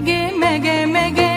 ege mege mege.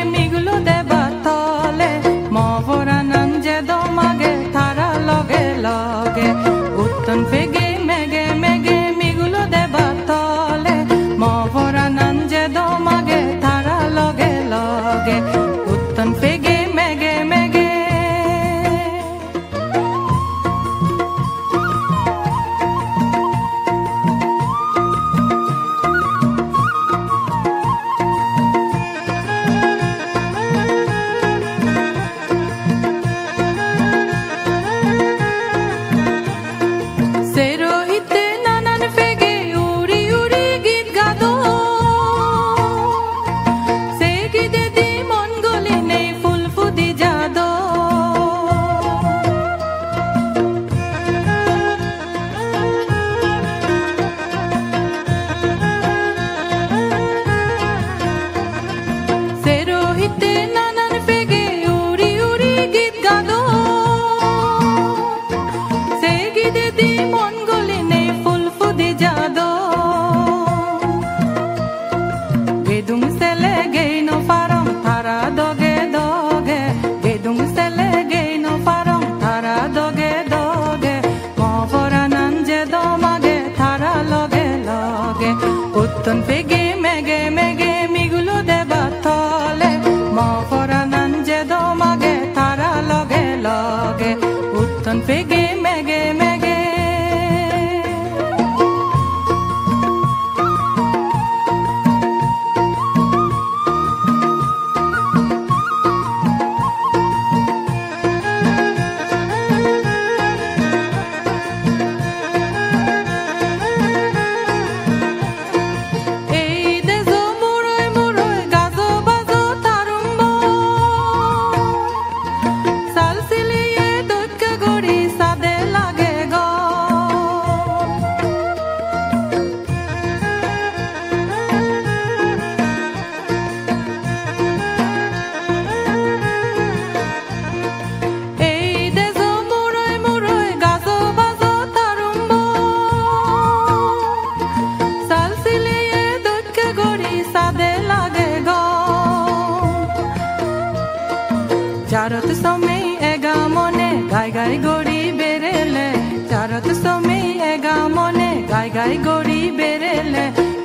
মনে গাই গাই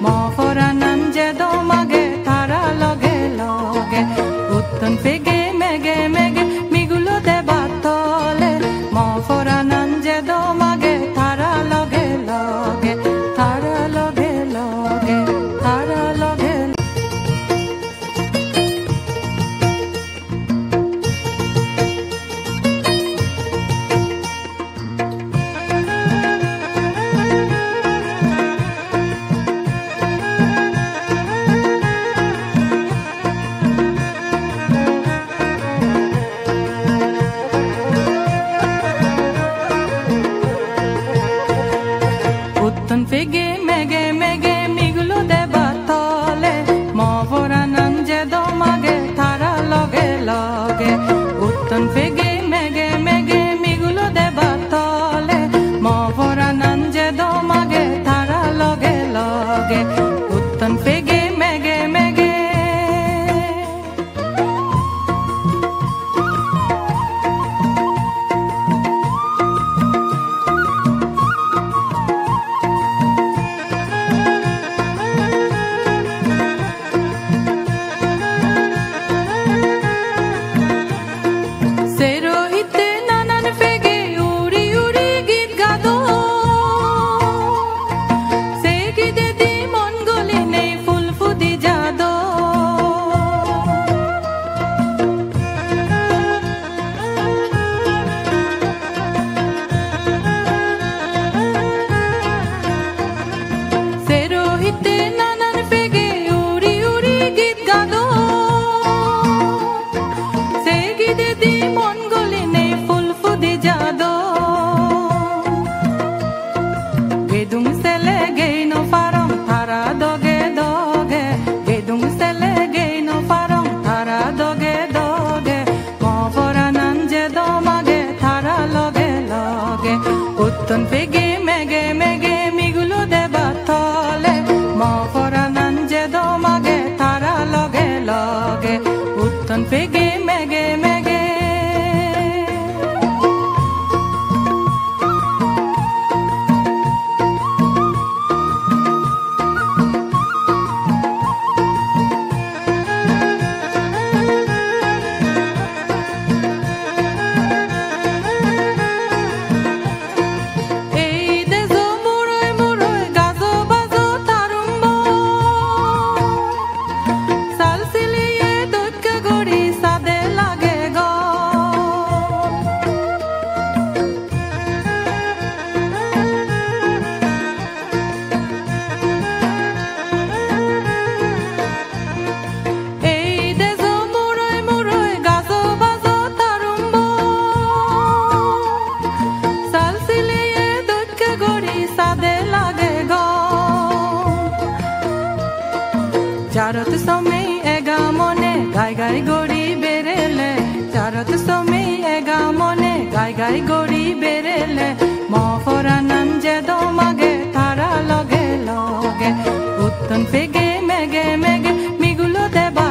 গড়ি সাহিত্যে নানান বেগে উড়ি উড়ি গীত গাল। সে গীতে দি মন গলিনে ফুল ফুদি যাদ গেদুম সেলে গেই নো ফারম থারা দগে দগে। গেদুম সেলে গেই নো ফারম থারা দগে। দগে মরানান যে দমাগে, থারা লগে লগে। উত্তন পেগে মেগে মেগে সমী এগা মনে, গাই গাই গড়ি বেরেলে চারত সমী এগা মনে, গাই গাই গড়ি বেরেলে মফরা নাম যে দমাগে, তারা লগে লগে। উত্তন পেগে মেগে মেগে, মিগুলো দেবা